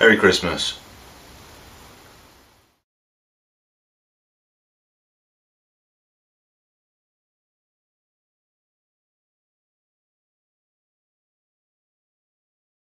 Merry Christmas.